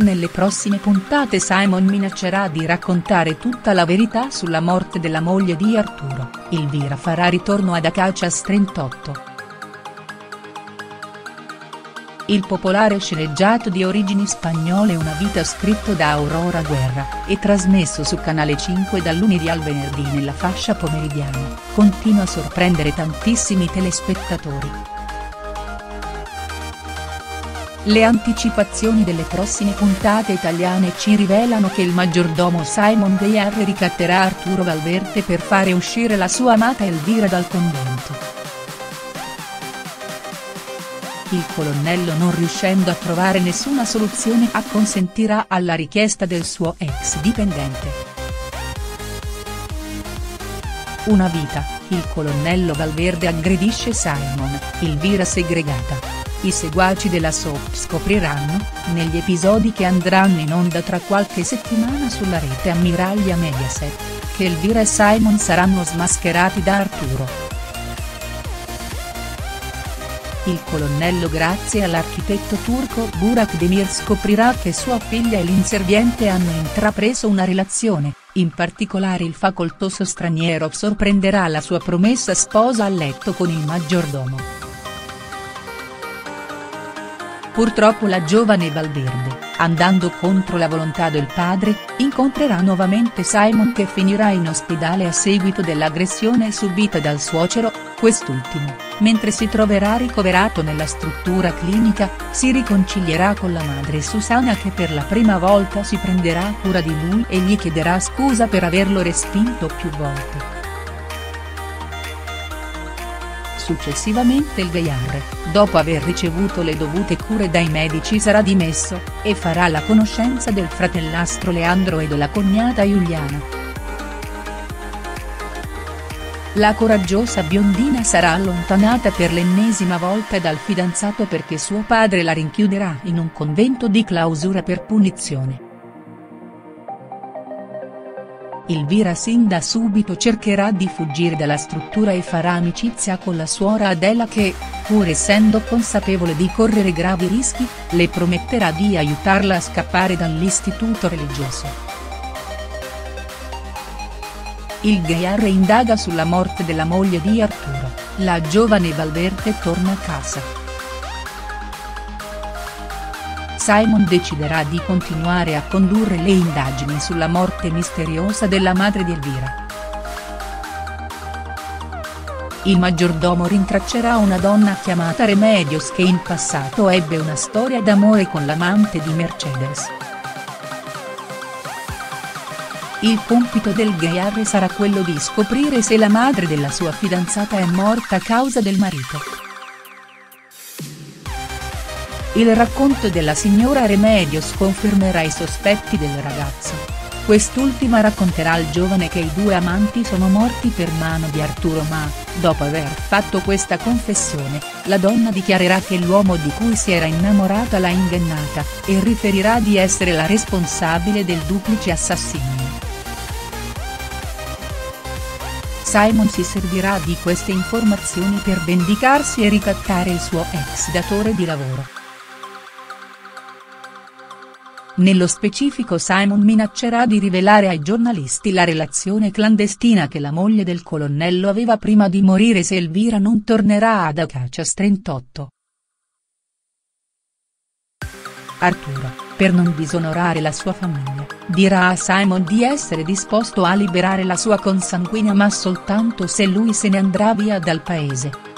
Nelle prossime puntate Simon minaccerà di raccontare tutta la verità sulla morte della moglie di Arturo, Elvira farà ritorno ad Acacias 38. Il popolare sceneggiato di origini spagnole Una vita scritto da Aurora Guerra, e trasmesso su Canale 5 dal lunedì al venerdì nella fascia pomeridiana, continua a sorprendere tantissimi telespettatori. Le anticipazioni delle prossime puntate italiane ci rivelano che il maggiordomo Simon Geyer ricatterà Arturo Valverde per fare uscire la sua amata Elvira dal convento. Il colonnello non riuscendo a trovare nessuna soluzione acconsentirà alla richiesta del suo ex dipendente. Una vita, il colonnello Valverde aggredisce Simon, Elvira segregata. I seguaci della soap scopriranno, negli episodi che andranno in onda tra qualche settimana sulla rete ammiraglia Mediaset, che Elvira e Simon saranno smascherati da Arturo. Il colonnello grazie all'architetto turco Burak Demir scoprirà che sua figlia e l'inserviente hanno intrapreso una relazione, in particolare il facoltoso straniero sorprenderà la sua promessa sposa a letto con il maggiordomo. Purtroppo la giovane Valverde, andando contro la volontà del padre, incontrerà nuovamente Simon che finirà in ospedale a seguito dell'aggressione subita dal suocero, quest'ultimo, mentre si troverà ricoverato nella struttura clinica, si riconcilierà con la madre Susanna che per la prima volta si prenderà cura di lui e gli chiederà scusa per averlo respinto più volte. Successivamente il Gayar, dopo aver ricevuto le dovute cure dai medici sarà dimesso, e farà la conoscenza del fratellastro Leandro e della cognata Giuliana. La coraggiosa biondina sarà allontanata per l'ennesima volta dal fidanzato perché suo padre la rinchiuderà in un convento di clausura per punizione. Elvira sin da subito cercherà di fuggire dalla struttura e farà amicizia con la suora Adela che, pur essendo consapevole di correre gravi rischi, le prometterà di aiutarla a scappare dall'istituto religioso. Il GR indaga sulla morte della moglie di Arturo, la giovane Valverde torna a casa. Simon deciderà di continuare a condurre le indagini sulla morte misteriosa della madre di Elvira. Il maggiordomo rintraccerà una donna chiamata Remedios che in passato ebbe una storia d'amore con l'amante di Mercedes. Il compito del Gayarre sarà quello di scoprire se la madre della sua fidanzata è morta a causa del marito. Il racconto della signora Remedios confermerà i sospetti del ragazzo. Quest'ultima racconterà al giovane che i due amanti sono morti per mano di Arturo ma, dopo aver fatto questa confessione, la donna dichiarerà che l'uomo di cui si era innamorata l'ha ingannata, e riferirà di essere la responsabile del duplice assassinio. Simon si servirà di queste informazioni per vendicarsi e ricattare il suo ex datore di lavoro. Nello specifico Simon minaccerà di rivelare ai giornalisti la relazione clandestina che la moglie del colonnello aveva prima di morire se Elvira non tornerà ad Acacias 38. Arturo, per non disonorare la sua famiglia, dirà a Simon di essere disposto a liberare la sua consanguinea ma soltanto se lui se ne andrà via dal paese.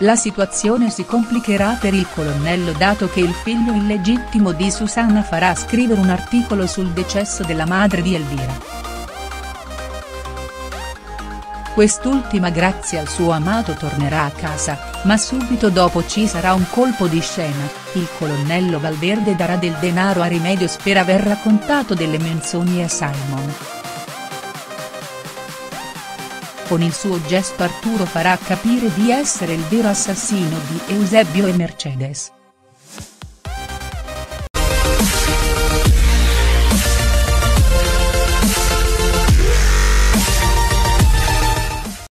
La situazione si complicherà per il colonnello dato che il figlio illegittimo di Susanna farà scrivere un articolo sul decesso della madre di Elvira. Quest'ultima grazie al suo amato tornerà a casa, ma subito dopo ci sarà un colpo di scena, il colonnello Valverde darà del denaro a Remedios per aver raccontato delle menzogne a Simon. Con il suo gesto Arturo farà capire di essere il vero assassino di Eusebio e Mercedes.